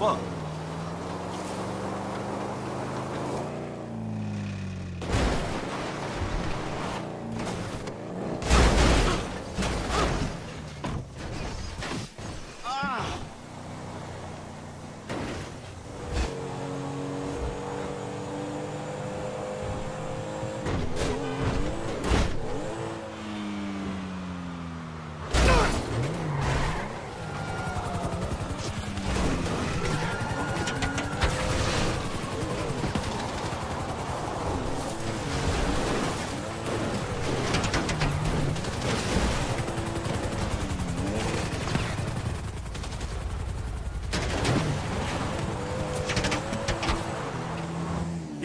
fuck?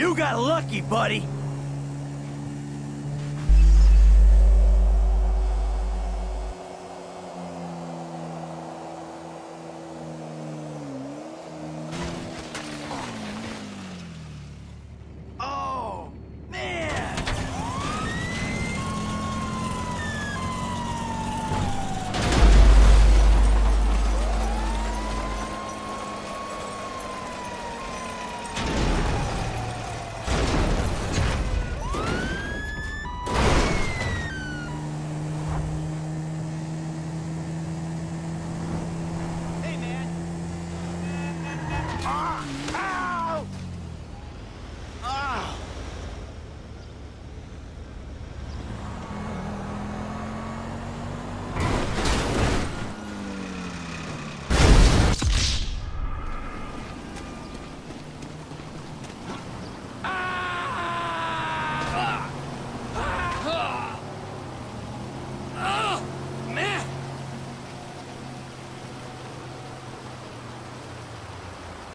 You got lucky, buddy.